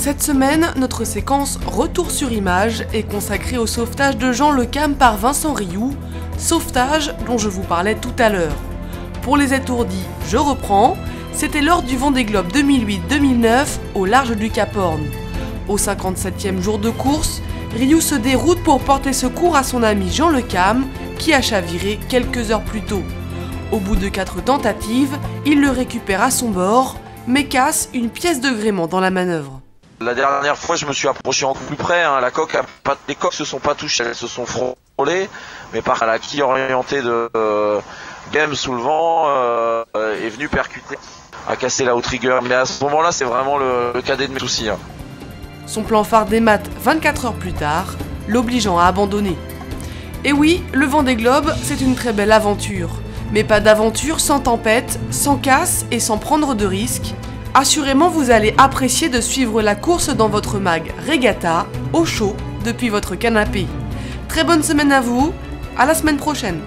Cette semaine, notre séquence Retour sur image est consacrée au sauvetage de Jean Le Cam par Vincent Rioux, sauvetage dont je vous parlais tout à l'heure. Pour les étourdis, je reprends, c'était lors du Vendée Globe 2008-2009 au large du Cap Horn. Au 57e jour de course, Rioux se déroute pour porter secours à son ami Jean Le Cam, qui a chaviré quelques heures plus tôt. Au bout de quatre tentatives, il le récupère à son bord, mais casse une pièce de gréement dans la manœuvre. La dernière fois, je me suis approché en plus près. Hein. La coque, les coques se sont pas touchées, elles se sont frôlées, mais par la quille orientée de euh, Game sous le vent euh, est venu percuter, a cassé la outrigger. Mais à ce moment-là, c'est vraiment le, cadet de mes soucis. Hein. Son plan phare démat 24 heures plus tard, l'obligeant à abandonner. Et oui, le vent des globes, c'est une très belle aventure. Mais pas d'aventure sans tempête, sans casse et sans prendre de risques. Assurément, vous allez apprécier de suivre la course dans votre mag Regatta, au chaud, depuis votre canapé. Très bonne semaine à vous, à la semaine prochaine